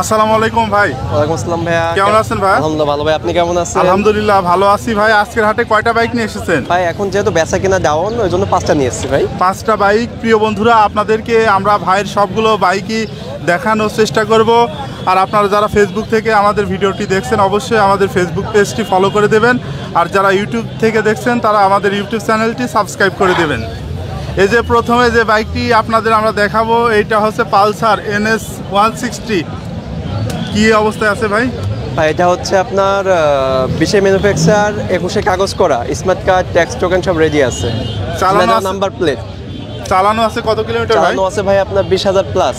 আসসালামু আলাইকুম ভাই। ওয়ালাইকুম আসসালাম ভাইয়া। কেমন আছেন ভাই? আলহামদুলিল্লাহ ভালো ভাই আপনি কেমন আছেন? আলহামদুলিল্লাহ ভালো আছি ভাই। আজকের হাটে কয়টা বাইক নিয়ে এসেছেন? ভাই এখন যেহেতু বেচা কিনা ডাউন ওই জন্য পাঁচটা নিয়ে এসেছি ভাই। পাঁচটা বাইক প্রিয় বন্ধুরা আপনাদেরকে আমরা ভাইয়ের সবগুলো বাইকই দেখানোর চেষ্টা করব। আর আপনারা যারা ফেসবুক থেকে আমাদের ভিডিওটি দেখছেন অবশ্যই আমাদের ফেসবুক পেজটি ফলো করে দেবেন। আর যারা ইউটিউব থেকে দেখছেন তারা আমাদের ইউটিউব চ্যানেলটি সাবস্ক্রাইব করে দেবেন। এই যে প্রথমে যে বাইকটি আপনাদের আমরা দেখাবো এইটা হচ্ছে পালসার এনএস ওয়ান সিক্সটি। কী অবস্থায় আছে ভাই? ভাই এটা হচ্ছে আপনার বিশে ম্যানুফ্যাকচার একুশে কাগজ করা স্মার্ট কার্ড ট্যাক্স টোকেন সব রেডি আছে। চালানো নাম্বার প্লেট চালানো আছে কত কিলোমিটার ভাই? চালানো আছে ভাই আপনার বিশ হাজার প্লাস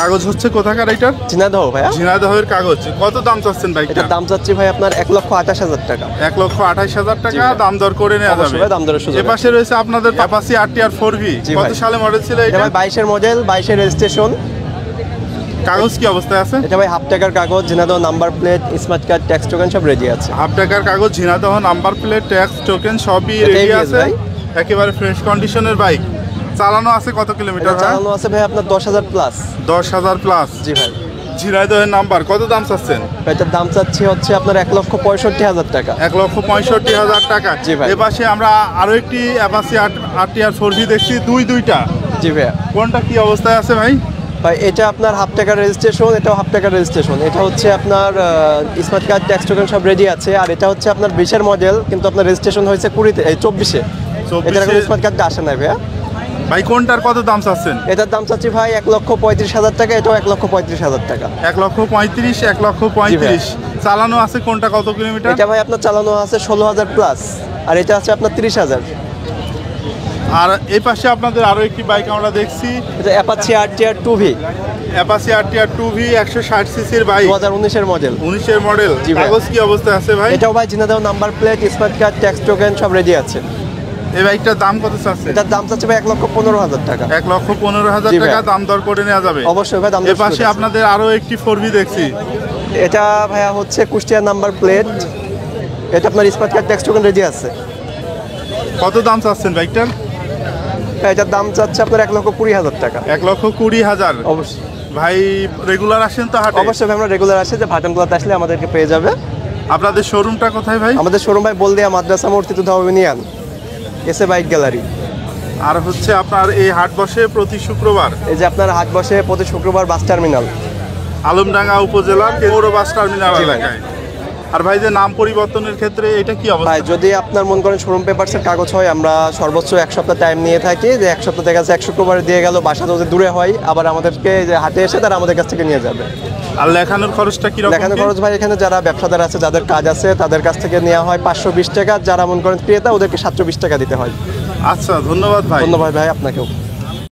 কাগজ হচ্ছে কোথাকার এইটার ঝিনাদহ ভাইয়া। ঝিনাইদহের কাগজ। কত দাম চাচ্ছেন ভাই এটা? দাম চাচ্ছি ভাই আপনার এক লক্ষ আঠাশ হাজার টাকা। এক লক্ষ আঠাইশ হাজার টাকা দাম দর করে নেওয়া যাবে। দাম দরের সুযোগ এ পাশে রয়েছে আপনাদের অ্যাপাসি আর টি আর ফোর ভি কত সালে মডেল ছিল এটা এটা? ভাই বাইশের মডেল বাইশের রেজিস্ট্রেশন কাগজ কি অবস্থায় আছে? এটা ভাই হাফ টাকার কাগজ Jhenaidah number plate smart card tax token সব রেডি আছে। হাফ টাকার কাগজ Jhenaidah number plate tax token সবই রেডি আছে। একেবারে ফ্রেশ কন্ডিশনের বাইক চালানো আছে কত কিলোমিটার চালানো আছে ভাই আপনার দশ হাজার প্লাস দশ হাজার প্লাস জি ভাই। ঝিনাইদহের নাম্বার কত দাম চাচ্ছেন? এটার দাম চাচ্ছি হচ্ছে আপনার এক লক্ষ পঁয়ষট্টি হাজার টাকা। এক লক্ষ পঁয়ষট্টি হাজার টাকা। জি ভাই। এ পাশে আমরা আরও একটি অ্যাপাসি আর টি আর ফোর দেখছি দুই দুইটা। জি ভাইয়া। কোনটা কি অবস্থায় আছে ভাই ভাই? এটা আপনার হাফ টাকার রেজিস্ট্রেশন এটাও হাফ টাকার রেজিস্ট্রেশন এটা হচ্ছে আপনার স্মার্ট কার্ড ট্যাক্স টোকেন সব রেডি আছে। আর এটা হচ্ছে আপনার বিশের মডেল কিন্তু আপনার রেজিস্ট্রেশন হয়েছে কুড়িতে এই চব্বিশে। 24 এটার এখন স্মার্ট কার্ডটা আসে না ভাইয়া। ভাই কোনটার কত দাম চাচ্ছেন? এটার দাম চাচ্ছি ভাই এক লক্ষ পঁয়ত্রিশ হাজার টাকা এটাও এক লক্ষ পঁয়ত্রিশ হাজার টাকা। এক লক্ষ পঁয়ত্রিশ এক লক্ষ পঁয়ত্রিশ। চালানো আছে কোনটা কত কিলোমিটার? এটা ভাই আপনার চালানো আছে ষোলো হাজার প্লাস আর এটা আছে আপনার তিরিশ হাজার। আর এই পাশে আপনাদের আরও একটি বাইক আমরা দেখছি। এটা Apache R T R two V Apache R T R two V একশো ষাট সিসির বাইক দু হাজার উনিশের মডেল উনিশের মডেল। কাগজ কি অবস্থায় আছে ভাই? এটাও ভাই জিনাদাও number plate smart card tax token সব রেডি আছে। এই বাইকটার দাম কত চাচ্ছে? এটার দাম চাচ্ছে ভাই এক লক্ষ পনেরো হাজার টাকা। এক লক্ষ পনেরো হাজার টাকা দাম দর করে নেওয়া যাবে। অবশ্যই ভাই দাম এ পাশে আপনাদের আরও একটি ফোর ভি দেখছি। এটা ভাইয়া হচ্ছে কুষ্টিয়া নাম্বার প্লেট এটা আপনার smart card tax token ready আছে। কত দাম চাচ্ছেন বাইকটার এটার দাম চাচ্ছে আপনার এক লক্ষ কুড়ি হাজার টাকা। এক লক্ষ কুড়ি হাজার? অবশ্যই। ভাই রেগুলার আসেন তো হাটে? অবশ্যই ভাই আমরা রেগুলার আসি যে ভাটানগুলোতে আসলে আমাদেরকে পেয়ে যাবে। আপনাদের শোরুমটা কোথায় ভাই? আমাদের শোরুম ভাই বলদিয়া মাদ্রাসা মূর্তি তো ধাবিনিয়ান এসে বাইক গ্যালারি। আর হচ্ছে আপনার এই হাট বসে প্রতি শুক্রবার? এই যে আপনার হাট বসে প্রতি শুক্রবার বাস টার্মিনাল। আলমডাঙ্গা উপজেলার পৌর বাস টার্মিনাল এলাকায়। আর ভাই যে নাম পরিবর্তনের ক্ষেত্রে এটা কি অবস্থা? ভাই যদি আপনার মন করেন শোরুম পেপারসের কাগজ হয় আমরা সর্বোচ্চ এক সপ্তাহ টাইম নিয়ে থাকি যে এক সপ্তাহ দেখা যাচ্ছে এক শুক্রবারে দিয়ে গেল বাসা যদি দূরে হয় আবার আমাদেরকে যে হাটে এসে তারা আমাদের কাছ থেকে নিয়ে যাবে। আর লেখানোর খরচটা কি লেখানোর খরচ ভাই এখানে যারা ব্যবসাদার আছে যাদের কাজ আছে তাদের কাছ থেকে নেওয়া হয় পাঁচশো বিশ টাকা যারা মন করেন ক্রেতা ওদেরকে সাতশো বিশ টাকা দিতে হয়। আচ্ছা ধন্যবাদ ভাই। ধন্যবাদ ভাই আপনাকেও।